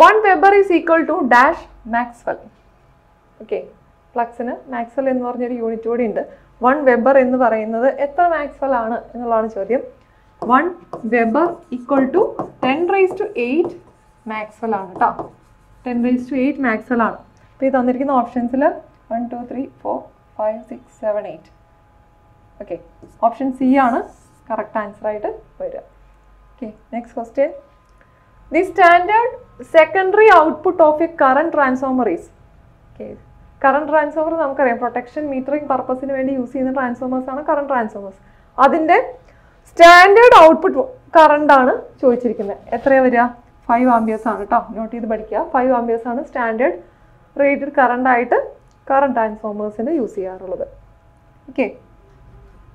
One weber is equal to dash maxwell okay ഫ്ലക്സിന് Maxwell എന്ന് പറഞ്ഞൊരു unit കൂടി ഉണ്ട്. വൺ വെബർ എന്ന് പറയുന്നത് എത്ര മാക്സ്വെൽ ആണ് എന്നുള്ളതാണ് ചോദ്യം. One weber equal to ten raise to eight maxwell ആണ് കേട്ടോ ten raise to eight maxwell ആണ്. അപ്പോൾ ഈ തന്നിരിക്കുന്ന ഓപ്ഷൻസിൽ one two three four five six seven eight okay option C ആണ് കറക്റ്റ് ആൻസർ ആയിട്ട് വരിക. Okay next question the standard secondary output of a current transformer is okay current transformer നമുക്കറിയാം. Protection metering പർപ്പസിന് വേണ്ടി യൂസ് ചെയ്യുന്ന transformers ആണ് current transformers അതിന്റെ standard output current ആണ് ചോദിച്ചിരിക്കുന്നത്. എത്രയാണ് വരിക? ഫൈവ് ആംബിയേഴ്സ് ആണ് കേട്ടോ നോട്ട് ചെയ്ത് പഠിക്കുക. ഫൈവ് ആംബിയേഴ്സ് ആണ് സ്റ്റാൻഡേർഡ് റേറ്റഡ് കറണ്ട് ആയിട്ട് കറണ്ട് ട്രാൻസ്ഫോമേഴ്സിന് യൂസ് ചെയ്യാറുള്ളത്. Okay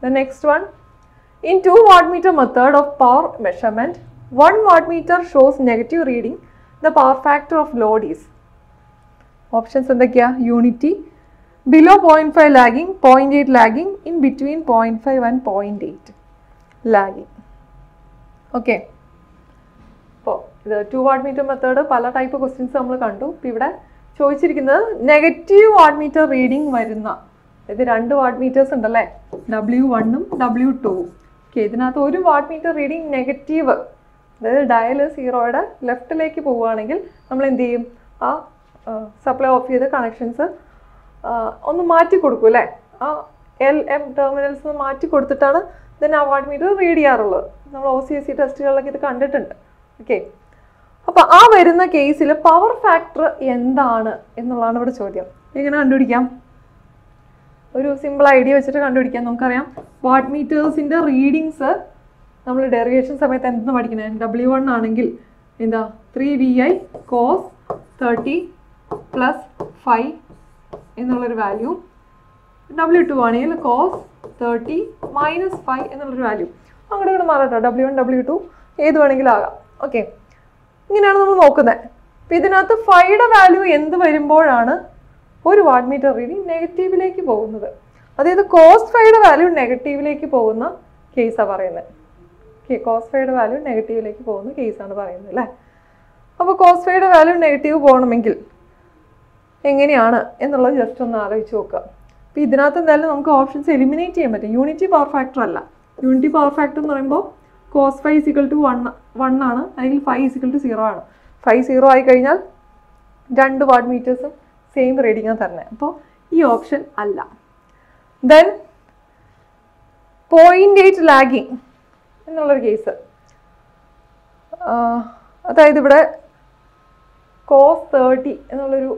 The next one, in 2 wattmeter method of power measurement, 1 wattmeter shows negative reading. The power factor of load is. Options എന്തൊക്കെയാ? Unity below point five lagging point eight lagging in between point five and point eight lagging okay അപ്പോൾ ഇത് two watt meter method പല type questions നമ്മൾ കണ്ടു. ഇപ്പോൾ ഇവിടെ ചോദിച്ചിരിക്കുന്നത് negative watt meter reading വരുന്ന ഇത് രണ്ട് വാട്ട് മീറ്റേഴ്സ് ഉണ്ടല്ലേ ഡബ്ല്യു വണ്ണും ഡബ്ല്യു ടൂവും ഓക്കെ ഇതിനകത്ത് ഒരു വാട്ട് മീറ്റർ റീഡിംഗ് നെഗറ്റീവ് അതായത് ഡയൽ സീറോയുടെ ലെഫ്റ്റിലേക്ക് പോവുകയാണെങ്കിൽ നമ്മൾ എന്ത് ചെയ്യും? ആ സപ്ലൈ ഓഫ് ചെയ്ത കണക്ഷൻസ് ഒന്ന് മാറ്റി കൊടുക്കും അല്ലേ? ആ എൽ എം ടെർമിനൽസ് മാറ്റി കൊടുത്തിട്ടാണ് ദെൻ ആ വാട്ട് മീറ്റർ റീഡ് ചെയ്യാറുള്ളത്. നമ്മൾ ഒ സി എസ് സി ടെസ്റ്റുകളിലൊക്കെ ഇത് കണ്ടിട്ടുണ്ട്. ഓക്കെ അപ്പോൾ ആ വരുന്ന കേസിൽ പവർ ഫാക്ടർ എന്താണ് എന്നുള്ളതാണ് ഇവിടെ ചോദ്യം. എങ്ങനെ കണ്ടുപിടിക്കാം? ഒരു സിമ്പിൾ ഐഡിയ വെച്ചിട്ട് കണ്ടുപിടിക്കാം. നമുക്കറിയാം. വാട്ട് മീറ്റേഴ്സിന്റെ റീഡിങ്സ് നമ്മൾ ഡെറിവേഷൻ സമയത്ത് എന്തെന്ന് പഠിക്കുന്നത് ഡബ്ല്യു വൺ ആണെങ്കിൽ എന്താ? Three V I cos thirty plus five എന്നുള്ളൊരു വാല്യൂ ഡബ്ല്യു ടു ആണെങ്കിൽ കോസ് തേർട്ടി മൈനസ് ഫൈവ് എന്നുള്ളൊരു വാല്യൂ അങ്ങോട്ട് ഇങ്ങോട്ട് മാറട്ടോ. ഡബ്ല്യു വൺ ഡബ്ല്യു ടു ഏത് വേണമെങ്കിലും ആകാം. ഓക്കെ ഇങ്ങനെയാണ് നമ്മൾ നോക്കുന്നത് അപ്പം ഇതിനകത്ത് ഫൈയുടെ വാല്യൂ എന്ത് വരുമ്പോഴാണ് ഒരു വാട്ട് മീറ്റർ റീഡിങ് നെഗറ്റീവിലേക്ക് പോകുന്നത്? അതായത് കോസ് ഫൈയുടെ വാല്യൂ നെഗറ്റീവിലേക്ക് പോകുന്ന കേസാണ് പറയുന്നത് കോസ് ഫൈയുടെ വാല്യൂ നെഗറ്റീവിലേക്ക് പോകുന്ന കേസാണ് പറയുന്നത് അല്ലേ? അപ്പോൾ കോസ് വാല്യൂ നെഗറ്റീവ് പോകണമെങ്കിൽ എങ്ങനെയാണ് എന്നുള്ളത് ജസ്റ്റ് ഒന്ന് ആലോചിച്ച് നോക്കുക. അപ്പോൾ ഇതിനകത്ത് എന്തായാലും നമുക്ക് ഓപ്ഷൻസ് എലിമിനേറ്റ് ചെയ്യാൻ പറ്റും. യൂണിറ്റി പവർ ഫാക്ടർ അല്ല. യൂണിറ്റി പവർ ഫാക്ടർ എന്ന് പറയുമ്പോൾ cos five is equal to one one ആണ്. അല്ലെങ്കിൽ five is equal to zero ആണ്. ഫൈവ് സീറോ ആയി കഴിഞ്ഞാൽ രണ്ട് വാട്ട് മീറ്റേഴ്സും സെയിം റീഡിങ്ങാണ് തരണേ അപ്പോൾ ഈ ഓപ്ഷൻ അല്ല. ദെൻ പോയിന്റ് എയ്റ്റ് ലാഗിങ് എന്നുള്ളൊരു കേസ്. അതായത് ഇവിടെ കോസ് തേർട്ടി എന്നുള്ളൊരു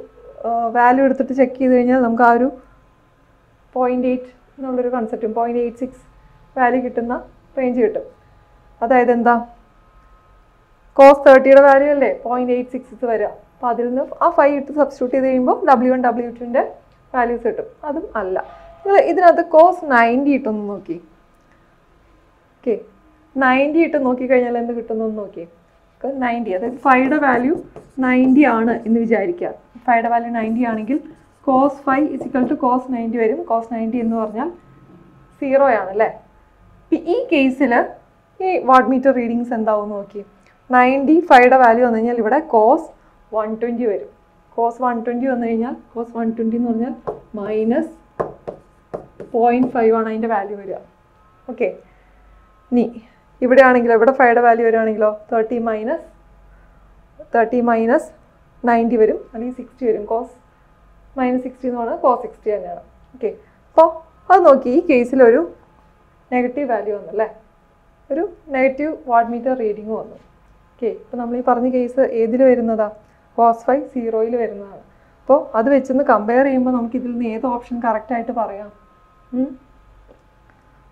വാല്യൂ എടുത്തിട്ട് ചെക്ക് ചെയ്ത് കഴിഞ്ഞാൽ നമുക്ക് ആ ഒരു പോയിന്റ് എയ്റ്റ് എന്നുള്ളൊരു കൺസെപ്റ്റും പോയിന്റ് എയ്റ്റ് സിക്സ് വാല്യൂ കിട്ടുന്ന റേഞ്ച് കിട്ടും. അതായത് എന്താ? കോസ് തേർട്ടിയുടെ വാല്യൂ അല്ലേ? പോയിന്റ് എയ്റ്റ് സിക്സ് വരിക അപ്പോൾ അതിൽ നിന്ന് ആ ഫൈവ് ഇട്ട് സബ്സ്റ്റിറ്റ്യൂട്ട് ചെയ്ത് കഴിയുമ്പോൾ ഡബ്ല്യു വൺ ഡബ്ല്യു ടുവിന്റെ വാല്യൂസ് കിട്ടും. അതും അല്ല. നിങ്ങൾ ഇതിനകത്ത് കോസ് നയന്റി ഇട്ടൊന്ന് നോക്കി. ഓക്കെ നയന്റി ഇട്ട് നോക്കിക്കഴിഞ്ഞാൽ എന്ത് കിട്ടുന്നു നോക്കി നയന്റി അതായത് ഫൈയുടെ വാല്യൂ നയന്റി ആണ് എന്ന് വിചാരിക്കുക ഫൈയുടെ വാല്യൂ നയന്റി ആണെങ്കിൽ cos five is equal to cos ninety വരും. കോസ് നയന്റി എന്ന് പറഞ്ഞാൽ സീറോ ആണ് അല്ലേ? ഇപ്പം ഈ കേസിൽ ഈ വാട്ട് മീറ്റർ റീഡിങ്സ് എന്താവും നോക്കി നയന്റി ഫൈയുടെ വാല്യൂ വന്നു കഴിഞ്ഞാൽ ഇവിടെ കോസ് വൺ ട്വന്റി വരും. കോസ് വൺ ട്വന്റി വന്നു കഴിഞ്ഞാൽ കോസ് വൺ ട്വന്റി എന്ന് പറഞ്ഞാൽ മൈനസ് പോയിന്റ് ഫൈവ് ആണ് അതിന്റെ വാല്യൂ വരിക. ഓക്കെ ഇനി ഇവിടെ ആണെങ്കിലോ ഇവിടെ ഫൈയുടെ value വരുവാണെങ്കിലോ thirty minus thirty minus ninety വരും അല്ലെങ്കിൽ സിക്സ്റ്റി വരും. കോസ് മൈനസ് സിക്സ്റ്റി എന്ന് പറഞ്ഞാൽ കോസ് സിക്സ്റ്റി തന്നെയാണ്. ഓക്കെ അപ്പോൾ അത് നോക്കി ഈ കേസിലൊരു നെഗറ്റീവ് വാല്യൂ വന്നു അല്ലേ? ഒരു നെഗറ്റീവ് വാട്ട് മീറ്റർ റീഡിങ് വന്നു. ഓക്കെ ഇപ്പോൾ നമ്മൾ ഈ പറഞ്ഞ കേസ് ഏതിൽ വരുന്നതാ? കോസ് ഫൈവ് സീറോയിൽ വരുന്നതാണ്. അപ്പോൾ അത് വെച്ചൊന്ന് കമ്പയർ ചെയ്യുമ്പോൾ നമുക്ക് ഇതിൽ നിന്ന് ഏത് ഓപ്ഷൻ കറക്റ്റായിട്ട് പറയാം?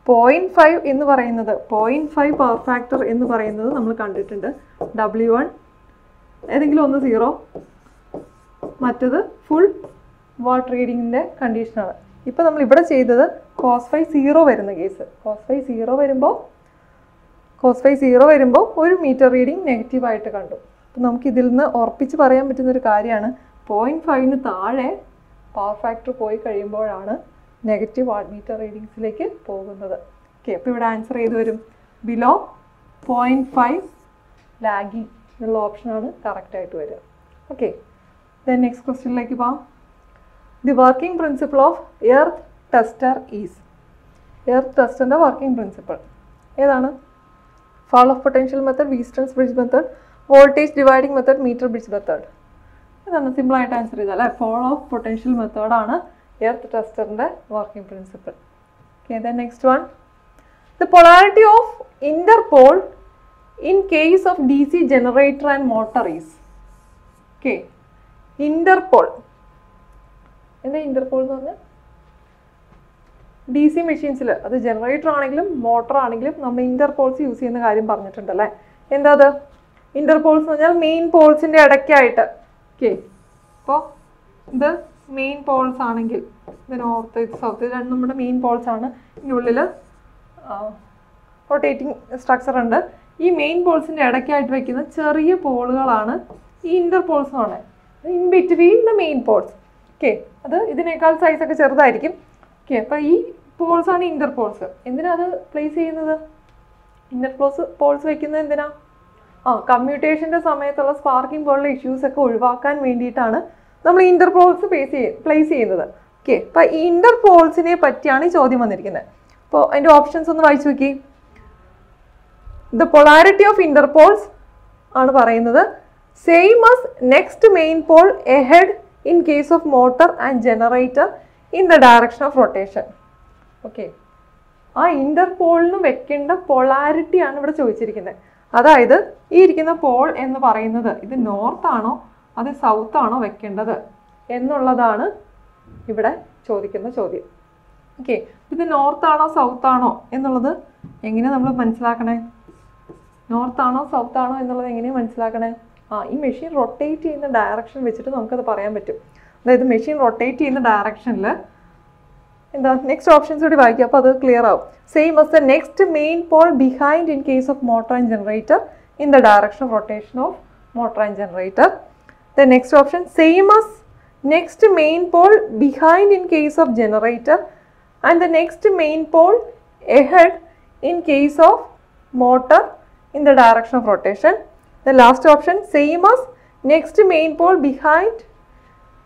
പോയിന്റ് ഫൈവ് എന്ന് പറയുന്നത് പോയിന്റ് ഫൈവ് പവർ ഫാക്ടർ എന്ന് പറയുന്നത് നമ്മൾ കണ്ടിട്ടുണ്ട്. ഡബ്ല്യു വൺ ഏതെങ്കിലും ഒന്ന് സീറോ മറ്റത് ഫുൾ വാട്ടർ റീഡിങ്ങിന്റെ കണ്ടീഷനാണ് ഇപ്പോൾ നമ്മൾ ഇവിടെ ചെയ്തത് കോസ് ഫൈവ് സീറോ വരുന്ന കേസ് കോസ് ഫൈവ് സീറോ വരുമ്പോൾ കോസ് ഫൈവ് സീറോ വരുമ്പോൾ ഒരു മീറ്റർ റീഡിംഗ് നെഗറ്റീവായിട്ട് കണ്ടു. അപ്പം നമുക്ക് ഇതിൽ നിന്ന് ഉറപ്പിച്ച് പറയാൻ പറ്റുന്ന ഒരു കാര്യമാണ് പോയിന്റ് ഫൈവിന് താഴെ പവർ ഫാക്ടർ പോയി കഴിയുമ്പോഴാണ് നെഗറ്റീവ് വാട്ട് മീറ്റർ റീഡിങ്സിലേക്ക് പോകുന്നത്. ഓക്കെ അപ്പോൾ ഇവിടെ ആൻസർ ചെയ്ത് വരും. ബിലോ പോയിന്റ് ഫൈവ് ലാഗിങ് എന്നുള്ള ഓപ്ഷനാണ് കറക്റ്റായിട്ട് വരിക. ഓക്കെ ദെൻ നെക്സ്റ്റ് ക്വസ്റ്റ്യനിലേക്ക് പോവാം. The working principle of earth tester is earth ടെസ്റ്ററിന്റെ working principle ഏതാണ്? Fall of potential method Wheatstone bridge method voltage dividing method meter bridge method ഇതാണ് സിമ്പിളായിട്ട് ആൻസർ ചെയ്താൽ അല്ലേ? ഫോൾ ഓഫ് പൊട്ടൻഷ്യൽ മെത്തേഡാണ് earth ടെസ്റ്ററിന്റെ working principle. Okay the next one the polarity of interpole in case of D C generator and motor is okay interpole എന്താ interpole എന്ന് പറഞ്ഞാൽ D C മെഷീൻസിൽ അത് generator ആണെങ്കിലും മോട്ടർ ആണെങ്കിലും നമ്മൾ ഇന്റർപോൾസ് യൂസ് ചെയ്യുന്ന കാര്യം പറഞ്ഞിട്ടുണ്ടല്ലേ എന്താ അത്? ഇന്റർപോൾസ് എന്ന് പറഞ്ഞാൽ മെയിൻ പോൾസിന്റെ ഇടയ്ക്കായിട്ട്. ഓക്കെ അപ്പോൾ ഇത് മെയിൻ പോൾസ് ആണെങ്കിൽ നോർത്ത് ഇത് സൗത്ത് ഇത് രണ്ടും നമ്മുടെ മെയിൻ പോൾസ് ആണ്. ഇതിനുള്ളിൽ റൊട്ടേറ്റിംഗ് സ്ട്രക്ചർ ഉണ്ട്. ഈ മെയിൻ പോൾസിന്റെ ഇടയ്ക്കായിട്ട് വയ്ക്കുന്ന ചെറിയ പോളുകളാണ് ഈ ഇന്റർ പോൾസ് പറയുന്നത്. In between the main poles okay അത് ഇതിനേക്കാൾ സൈസ് ഒക്കെ ചെറുതായിരിക്കും. ഓക്കെ അപ്പോൾ ഈ പോൾസ് ആണ് ഇന്റർ പോൾസ് എന്തിനാ അത് പ്ലേസ് ചെയ്യുന്നത്? ഇന്റർ പോൾസ് പോൾസ് വെക്കുന്നത് എന്തിനാ? ആ കമ്മ്യൂട്ടേഷന്റെ സമയത്തുള്ള സ്പാർക്കിംഗ് പോലുള്ള ഇഷ്യൂസ് ഒക്കെ ഒഴിവാക്കാൻ വേണ്ടിയിട്ടാണ് നമ്മൾ ഇന്റർ പോൾസ് പ്ലേസ് ചെയ്യ പ്ലേസ് ചെയ്യുന്നത്. ഓക്കെ അപ്പോൾ ഈ ഇന്റർ പോൾസിനെ പറ്റിയാണ് ഈ ചോദ്യം വന്നിരിക്കുന്നത്. അപ്പോൾ അതിന്റെ ഓപ്ഷൻസ് ഒന്ന് വായിച്ചു നോക്കി. ദ പൊളാരിറ്റി ഓഫ് ഇന്റർപോൾസ് ആണ് പറയുന്നത്. Same as next main pole ahead in case of motor and generator in the direction of rotation okay ആ ഇന്റർപോളിന് വെക്കേണ്ട പൊളാരിറ്റി ആണ് ഇവിടെ ചോദിച്ചിരിക്കുന്നത്. അതായത് ഈ ഇരിക്കുന്ന പോൾ എന്ന് പറയുന്നത് ഇത് നോർത്ത് ആണോ അത് സൗത്ത് ആണോ വെക്കേണ്ടത് എന്നുള്ളതാണ് ഇവിടെ ചോദിക്കുന്ന ചോദ്യം. ഓക്കെ ഇത് നോർത്ത് ആണോ സൗത്ത് ആണോ എന്നുള്ളത് എങ്ങനെ നമ്മൾ മനസ്സിലാക്കണേ? നോർത്ത് ആണോ സൗത്ത് ആണോ എന്നുള്ളത് എങ്ങനെയാണ് മനസ്സിലാക്കണേ? ആ ഈ മെഷീൻ റൊട്ടേറ്റ് ചെയ്യുന്ന ഡയറക്ഷൻ വെച്ചിട്ട് നമുക്കത് പറയാൻ പറ്റും. അതായത് മെഷീൻ റൊട്ടേറ്റ് ചെയ്യുന്ന ഡയറക്ഷനിൽ എന്താ? നെക്സ്റ്റ് ഓപ്ഷൻസ് കൂടി വായിക്കുക അപ്പോൾ അത് ക്ലിയർ ആവും. Same as the next main pole behind in case of motor and generator in the direction of rotation of motor and generator the next option same as next main pole behind in case of generator and the next main pole ahead in case of motor in the direction of rotation. The last option same as next main pole behind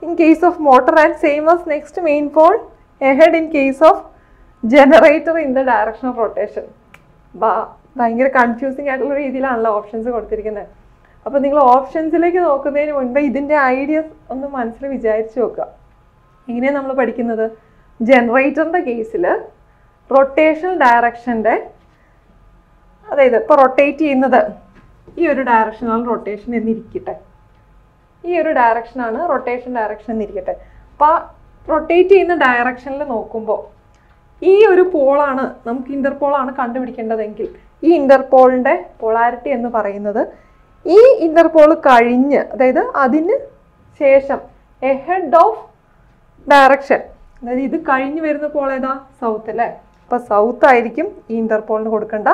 in case of motor and same as next main pole ahead in case of generator in the direction of rotation. ഭയങ്കര confusing ആയിട്ടുള്ള രീതിയിലാണല്ലോ options കൊടുത്തിരിക്കുന്നത് അപ്പോൾ നിങ്ങൾ ഓപ്ഷൻസിലേക്ക് നോക്കുന്നതിന് മുൻപ് ഇതിന്റെ ideas ഒന്ന് മനസ്സിൽ വിചാരിച്ച് നോക്കുക ഇങ്ങനെയാണ് നമ്മൾ പഠിക്കുന്നത്. ജനറേറ്ററിന്റെ കേസിൽ റൊട്ടേഷൻ ഡയറക്ഷന്റെ അതായത് ഇപ്പോൾ റൊട്ടേറ്റ് ചെയ്യുന്നത് ഈ ഒരു ഡയറക്ഷനാണ് റൊട്ടേഷൻ എന്നിരിക്കട്ടെ. ഈ ഒരു ഡയറക്ഷനാണ് റൊട്ടേഷൻ ഡയറക്ഷൻ എന്നിരിക്കട്ടെ. അപ്പോൾ റൊട്ടേറ്റ് ചെയ്യുന്ന ഡയറക്ഷനിൽ നോക്കുമ്പോൾ ഈ ഒരു പോളാണ് നമുക്ക് ഇന്റർപോളാണ് കണ്ടുപിടിക്കേണ്ടതെങ്കിൽ ഈ ഇന്റർപോളിന്റെ പോളാരിറ്റി എന്ന് പറയുന്നത് ഈ ഇന്റർപോൾ കഴിഞ്ഞ് അതായത് അതിന് ശേഷം എ ഹെഡ് ഓഫ് ഡയറക്ഷൻ അതായത് ഇത് കഴിഞ്ഞ് വരുന്ന പോൾ ഏതാ? സൗത്ത് അല്ലേ? അപ്പോൾ സൗത്ത് ആയിരിക്കും ഈ ഇന്റർപോളിന് കൊടുക്കേണ്ട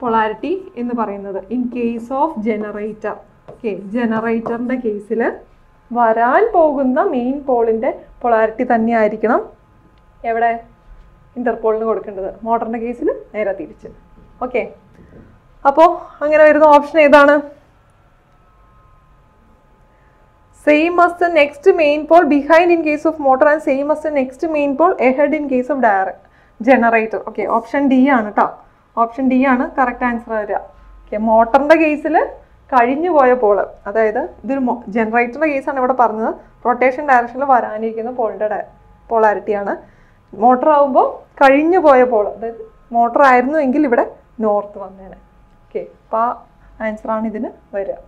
പൊളാരിറ്റി എന്ന് പറയുന്നത്. In case of generator okay ജനറേറ്ററിന്റെ കേസിൽ വരാൻ പോകുന്ന മെയിൻ പോളിന്റെ പൊളാരിറ്റി തന്നെ ആയിരിക്കണം എവിടെ? ഇന്റർപോളിന് കൊടുക്കേണ്ടത്. മോട്ടറിന്റെ കേസിൽ നേരെ തിരിച്ച്. ഓക്കെ അപ്പോൾ അങ്ങനെ വരുന്ന ഓപ്ഷൻ ഏതാണ്? Same as the next main pole behind in case of motor and same as the next main pole ahead in case of ഡയറ generator okay option D ആണ് കേട്ടോ ഓപ്ഷൻ ഡി ആണ് കറക്റ്റ് ആൻസർ വരിക. Okay മോട്ടറിന്റെ കേസിൽ കഴിഞ്ഞു പോയ Paul അതായത് ഇതൊരു ജനറേറ്ററിന്റെ കേസാണ് ഇവിടെ പറഞ്ഞത്. റൊട്ടേഷൻ ഡയറക്ഷനിൽ വരാനിരിക്കുന്ന പോളിന്റെ പോളാരിറ്റിയാണ് മോട്ടർ ആകുമ്പോൾ കഴിഞ്ഞു പോയ പോൾ അതായത് മോട്ടർ ആയിരുന്നു എങ്കിൽ ഇവിടെ നോർത്ത് വന്നേനെ. ആൻസർ ആൻസറാണ് ഇതിന് വരിക.